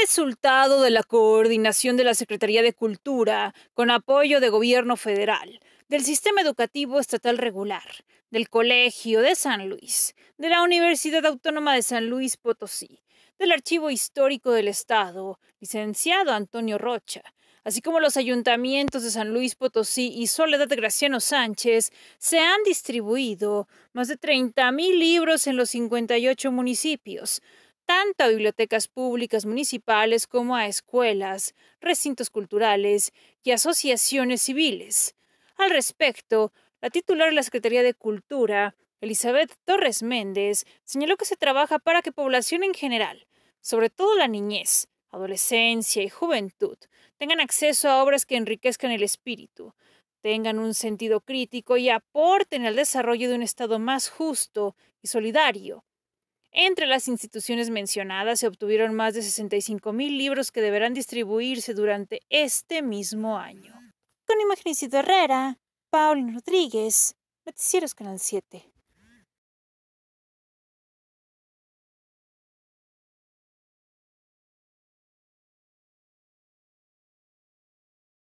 resultado de la coordinación de la Secretaría de Cultura con apoyo de Gobierno Federal, del Sistema Educativo Estatal Regular, del Colegio de San Luis, de la Universidad Autónoma de San Luis Potosí, del Archivo Histórico del Estado, licenciado Antonio Rocha, así como los ayuntamientos de San Luis Potosí y Soledad Graciano Sánchez, se han distribuido más de 30.000 libros en los 58 municipios, tanto a bibliotecas públicas municipales como a escuelas, recintos culturales y asociaciones civiles. Al respecto, la titular de la Secretaría de Cultura, Elizabeth Torres Méndez, señaló que se trabaja para que población en general, sobre todo la niñez, adolescencia y juventud, tengan acceso a obras que enriquezcan el espíritu, tengan un sentido crítico y aporten al desarrollo de un Estado más justo y solidario, entre las instituciones mencionadas se obtuvieron más de 65 mil libros que deberán distribuirse durante este mismo año. Con imagen Herrera, Paulina Rodríguez, Noticieros Canal 7.